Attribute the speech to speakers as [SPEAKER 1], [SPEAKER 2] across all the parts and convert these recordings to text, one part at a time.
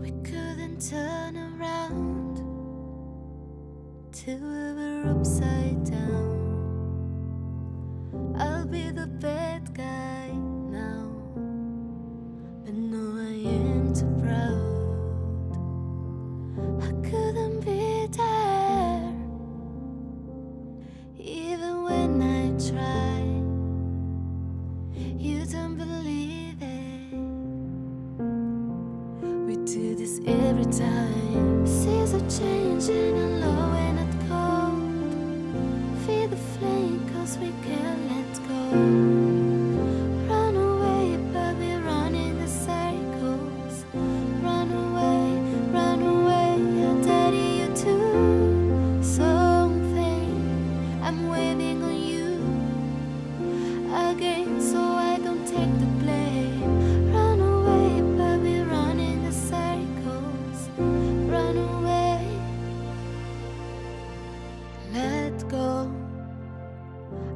[SPEAKER 1] We couldn't turn around till we were upside down. I'll be the bad guy now, but no, I am too proud. I couldn't be there, even when I try. You don't believe every time. Seas are changing Run away, let go.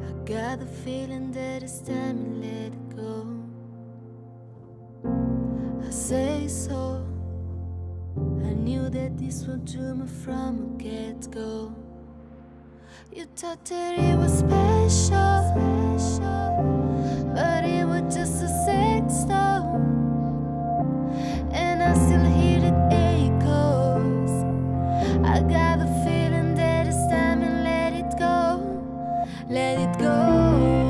[SPEAKER 1] I got the feeling that it's time to let go. I say so. I knew that this would do me from a get go. You thought that it was special, got the feeling that it's time and let it go, let it go.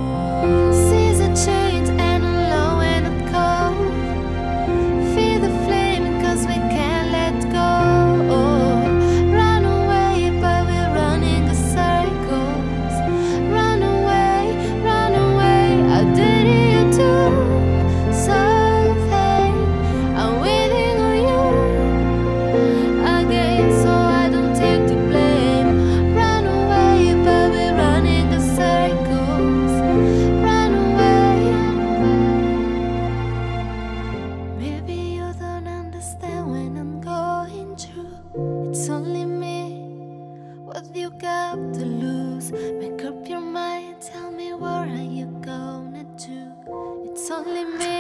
[SPEAKER 1] You got to lose? Make up your mind. Tell me what are you gonna do? It's only me.